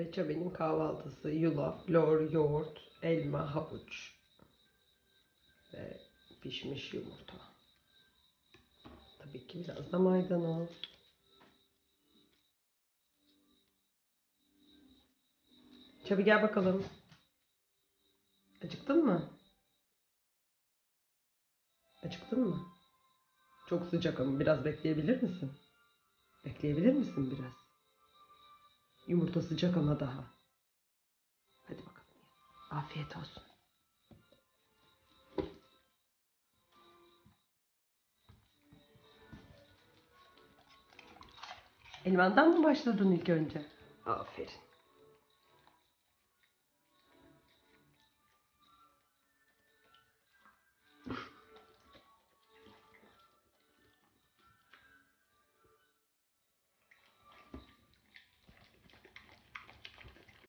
Ve Çabi'nin kahvaltısı yulaf, lor, yoğurt, elma, havuç ve pişmiş yumurta. Tabii ki biraz da maydanoz. Çabi gel bakalım. Acıktın mı? Acıktın mı? Çok sıcak ama biraz bekleyebilir misin? Bekleyebilir misin biraz? Yumurta sıcak ama daha. Hadi bakalım. Afiyet olsun. Elvandan mı başladın ilk önce? Aferin.